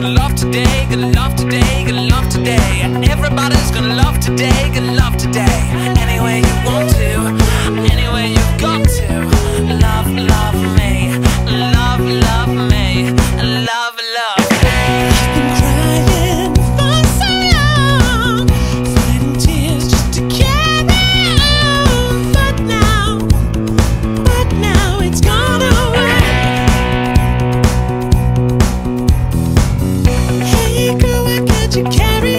gonna love today, gonna love today, gonna love today. Everybody's gonna love today, gonna love today. Anyway. carry